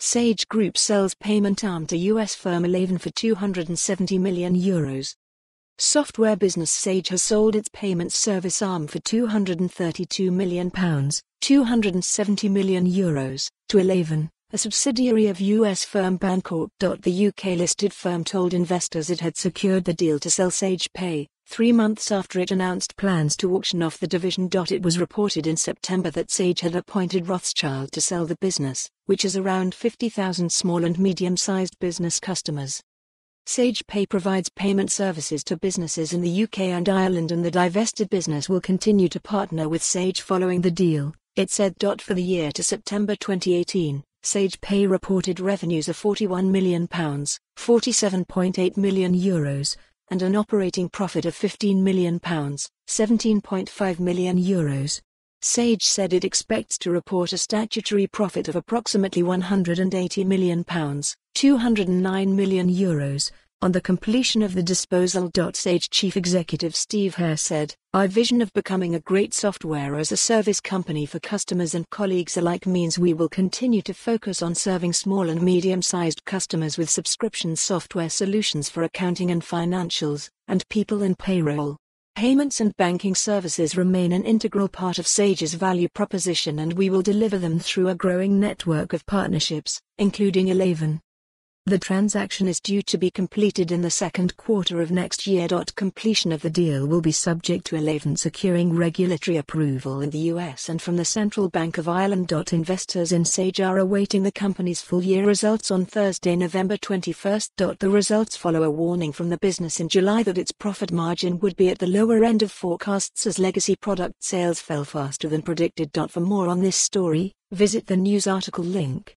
Sage Group sells payment arm to US firm Elavon for 270 million euros. Software business Sage has sold its payments service arm for 232 million pounds, 270 million euros, to Elavon, a subsidiary of US firm Bancorp. The UK listed firm told investors it had secured the deal to sell Sage Pay, three months after it announced plans to auction off the division. It was reported in September that Sage had appointed Rothschild to sell the business, which is around 50,000 small and medium sized business customers. Sage Pay provides payment services to businesses in the UK and Ireland, and the divested business will continue to partner with Sage following the deal, it said. For the year to September 2018, Sage Pay reported revenues of £41 million, £47.8 million, Euros, and an operating profit of £15 million, €17.5 million. Euros. Sage said it expects to report a statutory profit of approximately £180 million, €209 million, Euros, on the completion of the disposal. Sage Chief Executive Steve Hare said, Our vision of becoming a great software as a service company for customers and colleagues alike means we will continue to focus on serving small and medium sized customers with subscription software solutions for accounting and financials, and people and payroll. Payments and banking services remain an integral part of Sage's value proposition, and we will deliver them through a growing network of partnerships, including Elavon. The transaction is due to be completed in the second quarter of next year. Completion of the deal will be subject to Elavon securing regulatory approval in the US and from the Central Bank of Ireland. Investors in Sage are awaiting the company's full year results on Thursday, November 21. The results follow a warning from the business in July that its profit margin would be at the lower end of forecasts as legacy product sales fell faster than predicted. For more on this story, visit the news article link.